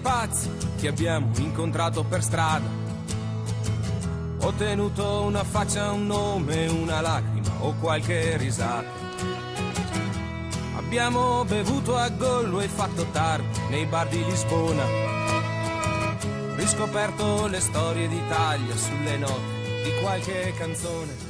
pazzi che abbiamo incontrato per strada. Ho tenuto una faccia, un nome, una lacrima o qualche risata. Abbiamo bevuto a gollo e fatto tardi nei bar di Lisbona. Riscoperto le storie d'Italia sulle note di qualche canzone.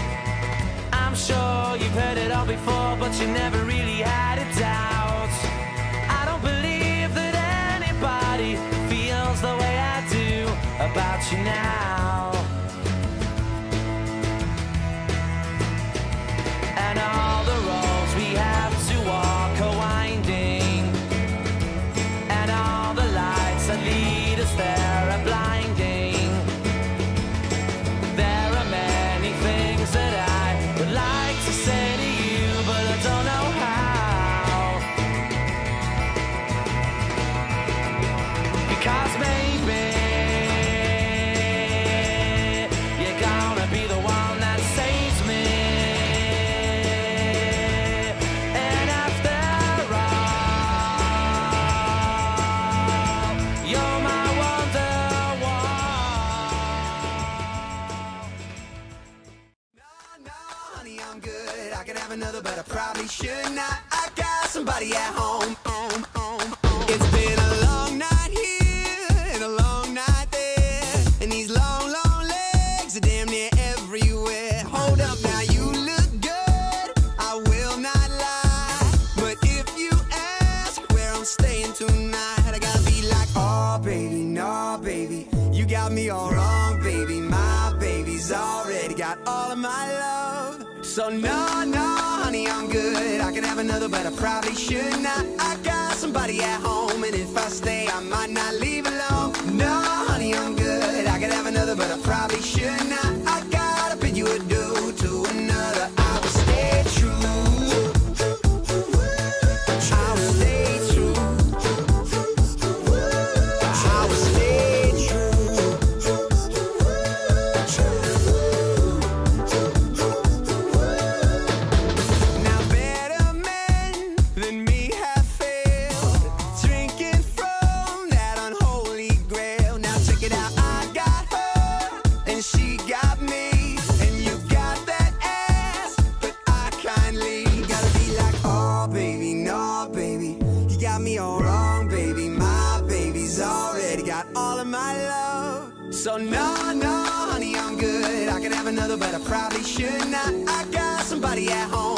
I'm sure you've heard it all before, but you never really had a doubt. I'm good. I could have another, but I probably should not. I got somebody at home. home, home, home. It's been a long night here and a long night there. And these long, long legs are damn near everywhere. Hold up now, you look good. I will not lie. But if you ask where I'm staying tonight, I gotta be like, oh, baby, no, baby. You got me all wrong, baby. My baby's already got all of my love. So, no, no, honey, I'm good. I could have another, but I probably should not. I got somebody at home, and if I stay, I might not leave alone. No, honey, I'm good. I could have another, but I probably should not. So no, no, honey, I'm good. I could have another, but I probably should not. I got somebody at home,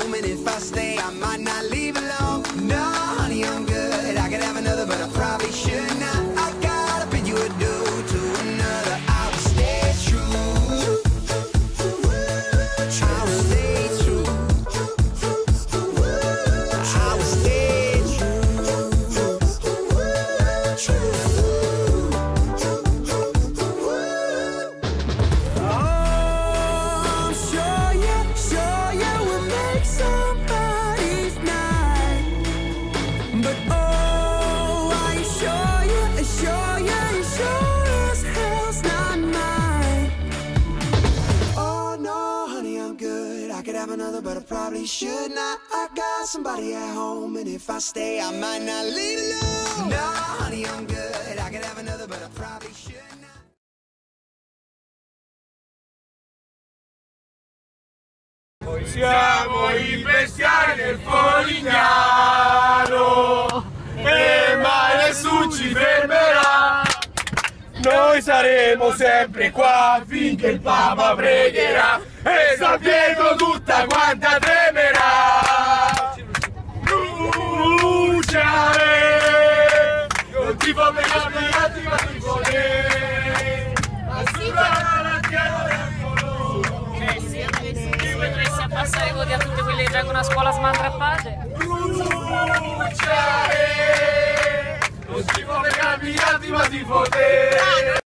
another, but I probably should not. I got somebody at home, and if I stay, I might not leave alone. No, honey, I'm good. I could have another, but I probably should not. Siamo i bestiali del Folignano saremo sempre qua finché il Papa pregherà e San Pietro tutta quanta tremerà. bruciare Non ti fa per cambiarti ma ti te Azzurra la chiara Eh potresti abbassare i voti a tutti quelli che vengono a scuola smandrappate. Bruciare Non ti fa per cambiarti ma ti te